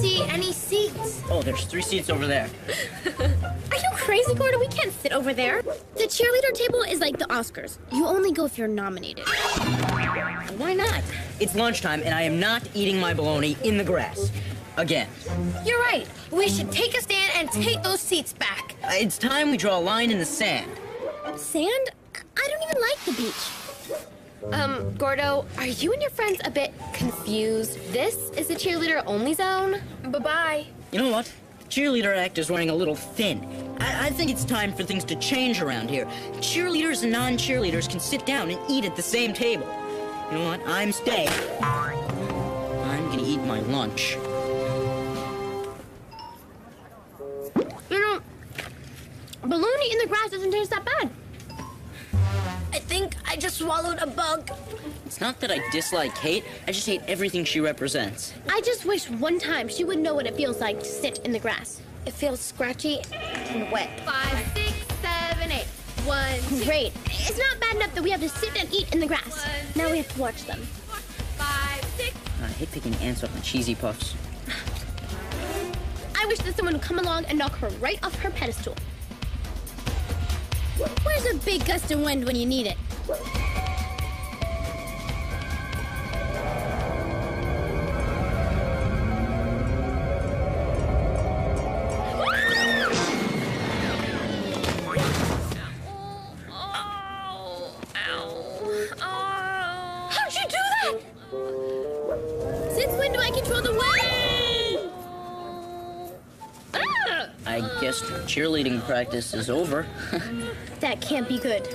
see any seats. Oh, there's three seats over there. Are you crazy, Gordo? We can't sit over there. The cheerleader table is like the Oscars. You only go if you're nominated. Why not? It's lunchtime, and I am not eating my bologna in the grass. Again. You're right. We should take a stand and take those seats back. Uh, It's time we draw a line in the sand. Sand? I don't even like the beach. Um, Gordo, are you and your friends a bit confused? This is the cheerleader only zone? Bye-bye. You know what? The cheerleader act is running a little thin. I, I think it's time for things to change around here. Cheerleaders and non-cheerleaders can sit down and eat at the same table. You know what? I'm staying. I'm gonna eat my lunch. You know, bologna in the grass doesn't taste that bad. Swallowed a bug. It's not that I dislike Kate, I just hate everything she represents. I just wish one time she would know what it feels like to sit in the grass. It feels scratchy and wet. Five, six, seven, eight. One, two, Great. It's not bad enough that we have to sit and eat in the grass. One, Now we have to watch them. four, five, six. I hate picking ants off my cheesy puffs. I wish that someone would come along and knock her right off her pedestal. Where's a big gust of wind when you need it? How'd you do that? Since when do I control the wind? Ah! I guess cheerleading practice is over. That can't be good.